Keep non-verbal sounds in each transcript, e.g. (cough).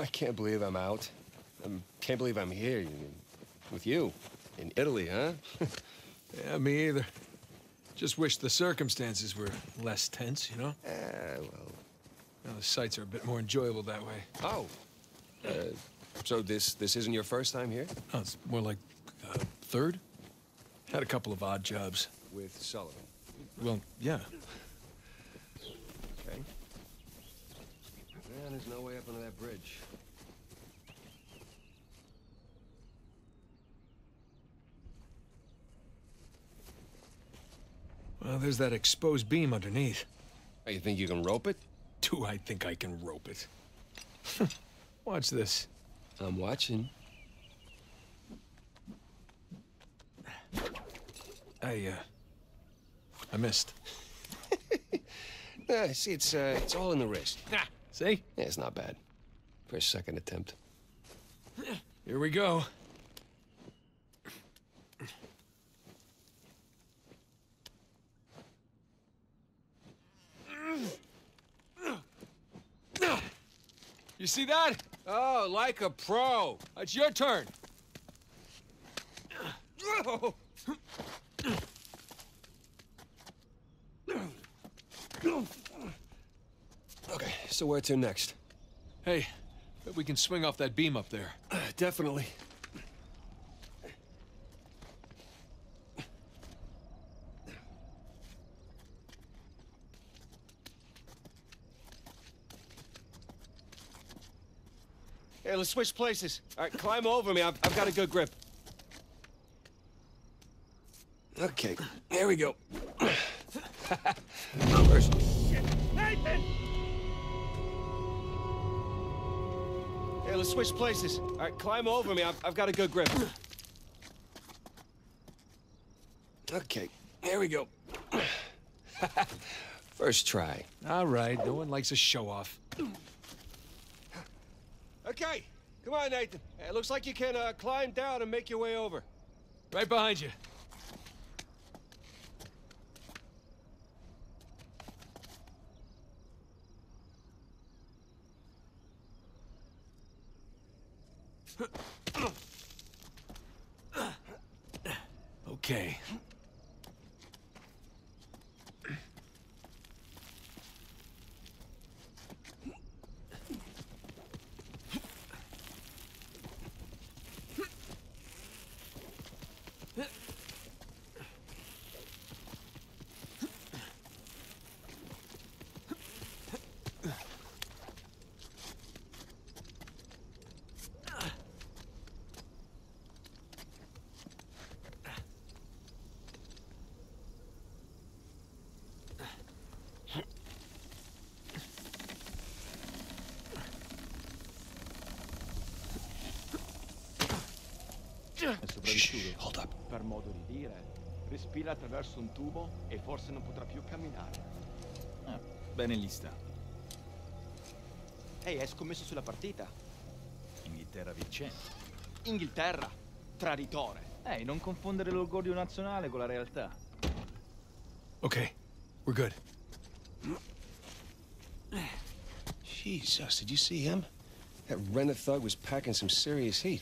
(laughs) I can't believe I'm out. I can't believe I'm here with you. In Italy, huh? (laughs) yeah, me either. Just wish the circumstances were less tense, you know? Eh, well... Now, the sights are a bit more enjoyable that way. Oh. Uh, so this this isn't your first time here? Oh, it's more like uh, third. Had a couple of odd jobs. With Sullivan? Well, yeah. Okay. Man, there's no way up under that bridge. Well, there's that exposed beam underneath. Oh, you think you can rope it? Do I think I can rope it? (laughs) Watch this. I'm watching. I, uh... I missed. uh, (laughs) see, it's, uh, it's all in the wrist. Ah, see? Yeah, it's not bad. First second attempt. Here we go. You see that? Oh, like a pro. It's your turn. Okay, so where to next? Hey, bet we can swing off that beam up there. Uh, definitely. Hey, let's switch places. All right, climb over me. I've, I've got a good grip. Okay, here we go. (laughs) First. Nathan! Hey, let's switch places. All right, climb over me. I've, I've got a good grip. Okay, here we go. (laughs) First try. All right, no one likes a show-off. Okay, come on, Nathan. It looks like you can uh, climb down and make your way over. Right behind you. Okay. Shh, hold up. Per modo di dire, respira attraverso un tubo e forse non potrà più camminare. Ah, bene gli sta. Ehi, hai scommesso sulla partita? Inghilterra vincente. Inghilterra, traditore. Ehi, non confondere l'orgoglio nazionale con la realtà. Okay, we're good. Jesus, did you see him? That rented thug was packing some serious heat.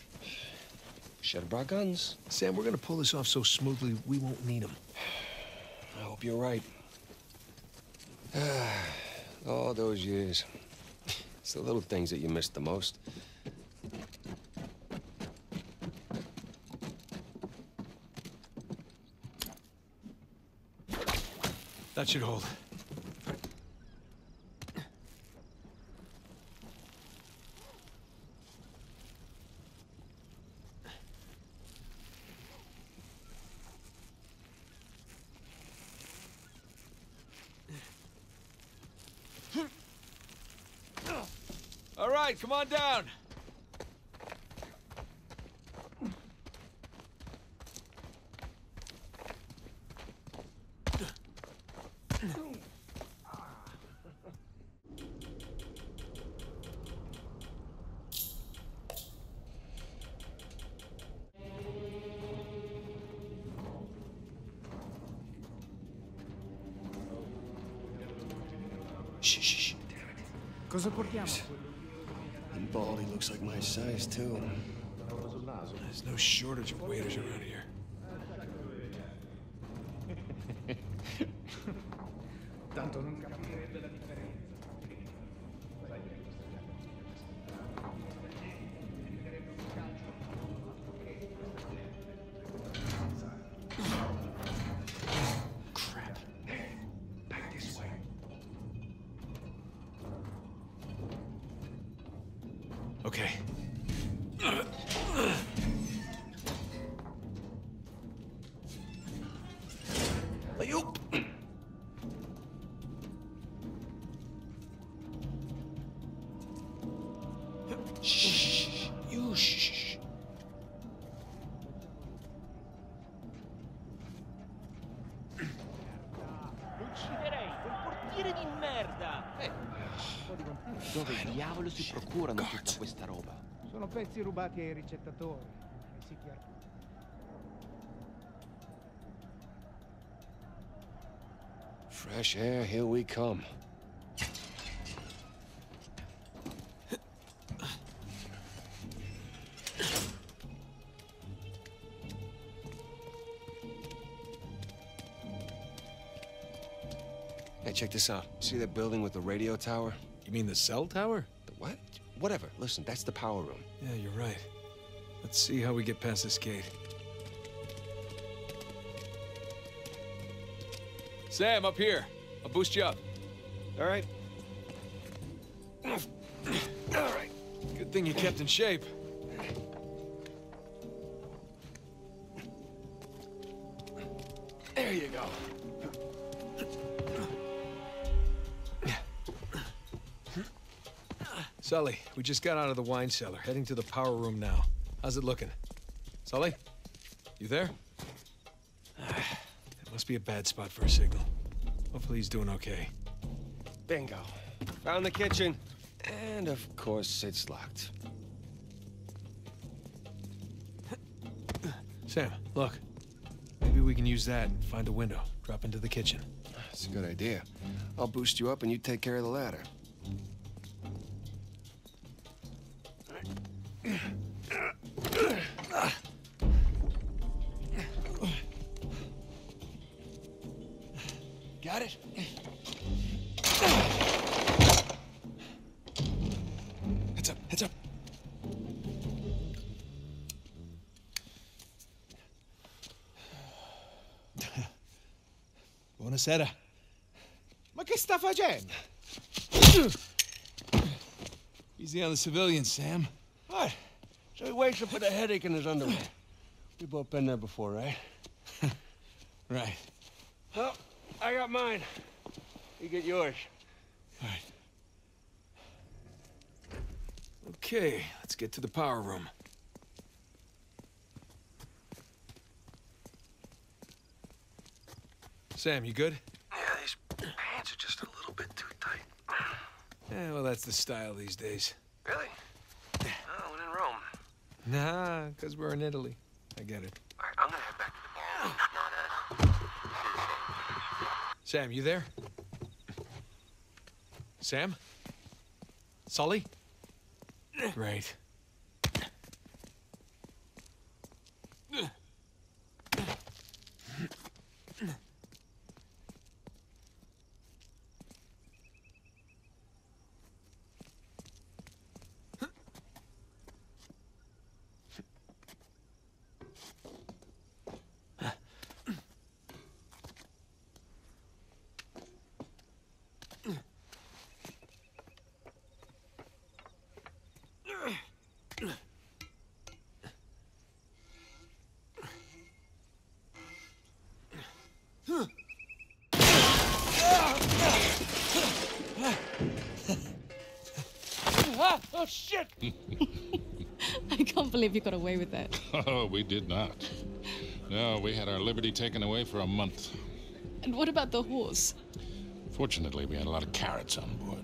Should have brought guns. Sam, we're gonna pull this off so smoothly, we won't need them. I hope you're right. (sighs) All those years. (sighs) It's the little things that you miss the most. That should hold. All right, come on down. Shh, shh, shh. Cosa portiamo? And Baldy looks like my size, too. There's no shortage of waiters around here. Dove diavolo si procurano tutta questa roba? Sono pezzi rubati ai ricettatori. Ai psichiatri. Fresh air, here we come. Hey, check this out. See that building with the radio tower? You mean the cell tower? The what? Whatever. Listen, that's the power room. Yeah, you're right. Let's see how we get past this gate. Sam, up here. I'll boost you up. All right. All right. Good thing you kept in shape. Sully, we just got out of the wine cellar, heading to the power room now. How's it looking? Sully? You there? (sighs) That must be a bad spot for a signal. Hopefully he's doing okay. Bingo. Found the kitchen. And of course, it's locked. Sam, look. Maybe we can use that and find a window. Drop into the kitchen. That's a good idea. I'll boost you up and you take care of the ladder. Heads up. (sighs) Buonasera. Ma che sta facendo? Easy on the civilians, Sam. What? So he wakes up with a headache in his underwear. We both been there before, right? (laughs) Right. Well, I got mine. You get yours. All right. Okay, let's get to the power room. Sam, you good? Yeah, these pants are just a little bit too tight. Yeah, well, that's the style these days. Really? Oh, when in Rome. Nah, because we're in Italy. I get it. All right, I'm gonna head back to the bar. Uh, Sam, you there? Sam? Sully? Right. (laughs) I can't believe you got away with that. (laughs) Oh, we did not. No, we had our liberty taken away for a month. And what about the horse? Fortunately, we had a lot of carrots on board.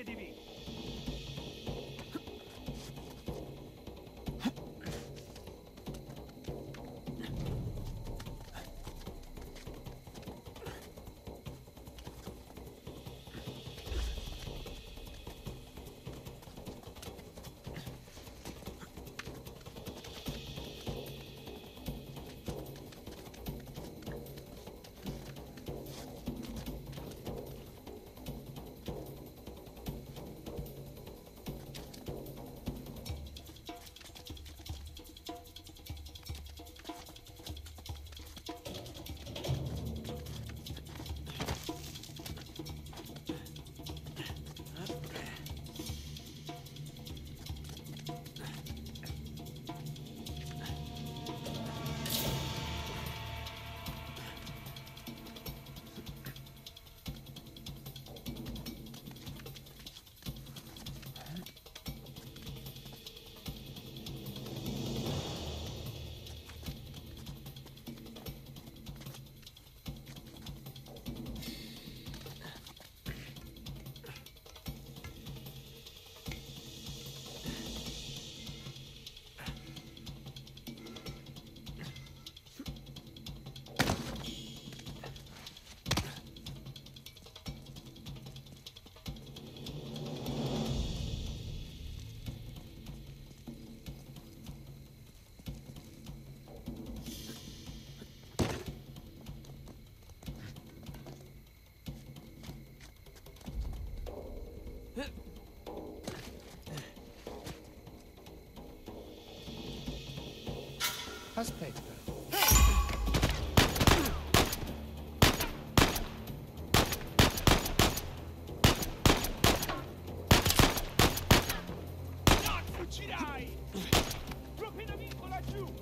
Bölgeye dibi. Aspetta.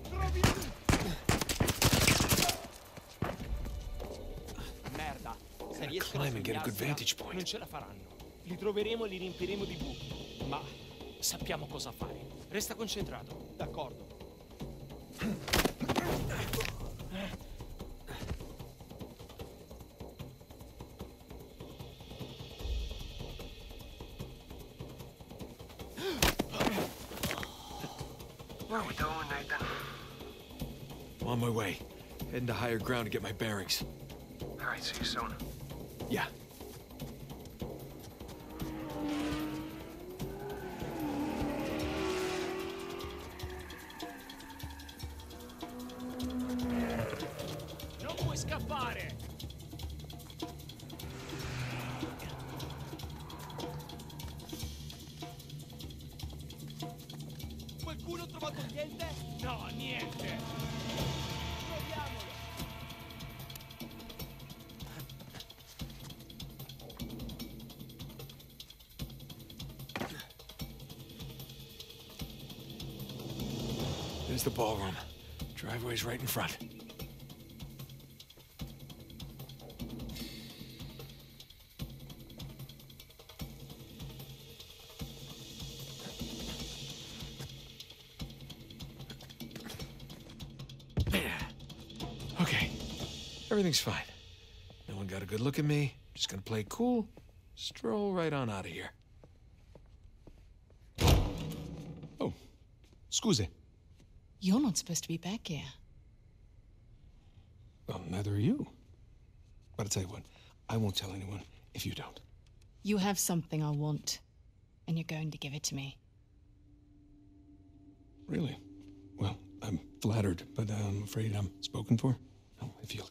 Trovi Merda! Se riescono a climb and get a good svegliarsela, vantage point. Non ce la faranno. Li troveremo e li riempiremo di buchi. Ma sappiamo cosa fare. Resta concentrato. D'accordo. I'm going tonight. on my way. Heading to higher ground to get my bearings. All right, see you soon. No, niente! There's the ballroom. Driveway's right in front. Everything's fine. No one got a good look at me. Just gonna play cool. Stroll right on out of here. Oh, scusi. You're not supposed to be back here. Well, neither are you. But I'll tell you what, I won't tell anyone if you don't. You have something I want, and you're going to give it to me. Really? Well, I'm flattered, but I'm afraid I'm spoken for. Oh, if you'll